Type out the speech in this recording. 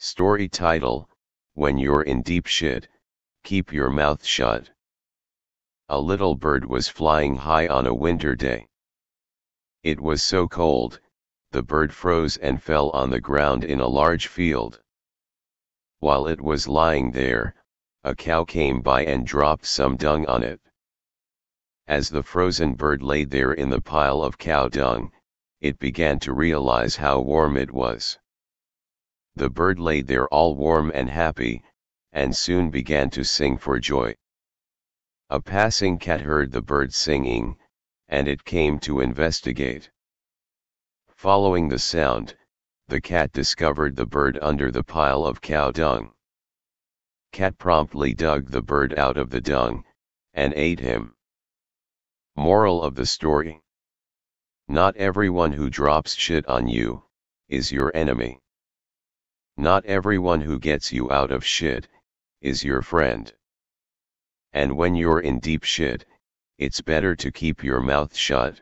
Story title When you're in deep shit, keep your mouth shut. A little bird was flying high on a winter day. It was so cold, the bird froze and fell on the ground in a large field. While it was lying there, a cow came by and dropped some dung on it. As the frozen bird lay there in the pile of cow dung, it began to realize how warm it was. The bird lay there all warm and happy, and soon began to sing for joy. A passing cat heard the bird singing, and it came to investigate. Following the sound, the cat discovered the bird under the pile of cow dung. Cat promptly dug the bird out of the dung, and ate him. Moral of the story. Not everyone who drops shit on you, is your enemy. Not everyone who gets you out of shit, is your friend. And when you're in deep shit, it's better to keep your mouth shut.